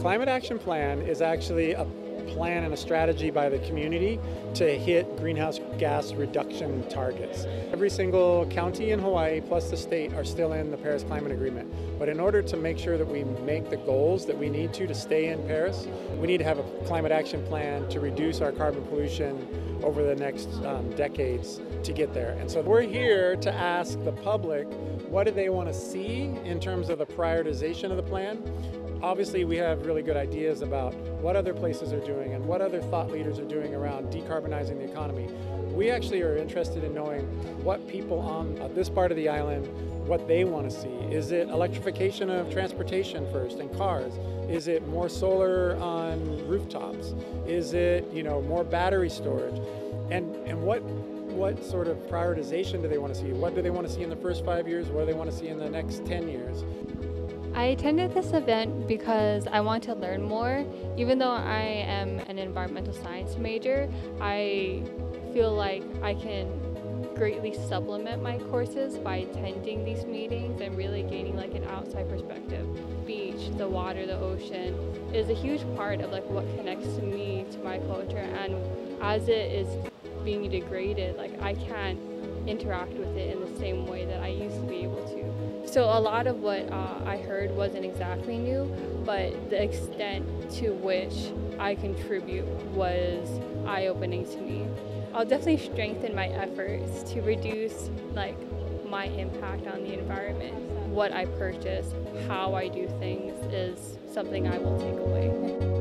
climate action plan is actually a plan and a strategy by the community to hit greenhouse gas reduction targets. Every single county in Hawaii plus the state are still in the Paris Climate Agreement. But in order to make sure that we make the goals that we need to to stay in Paris, we need to have a climate action plan to reduce our carbon pollution over the next um, decades to get there. And so we're here to ask the public what do they want to see in terms of the prioritization of the plan obviously we have really good ideas about what other places are doing and what other thought leaders are doing around decarbonizing the economy. We actually are interested in knowing what people on uh, this part of the island, what they want to see. Is it electrification of transportation first and cars? Is it more solar on rooftops? Is it, you know, more battery storage? And and what what sort of prioritization do they want to see? What do they want to see in the first five years? What do they want to see in the next 10 years? I attended this event because I want to learn more. Even though I am an environmental science major, I feel like I can greatly supplement my courses by attending these meetings and really gaining like an outside perspective. Beach, the water, the ocean is a huge part of like what connects to me to my culture and as it is being degraded, like I can't interact with it in the same way that I used to be. So a lot of what uh, I heard wasn't exactly new, but the extent to which I contribute was eye-opening to me. I'll definitely strengthen my efforts to reduce like my impact on the environment. What I purchase, how I do things is something I will take away.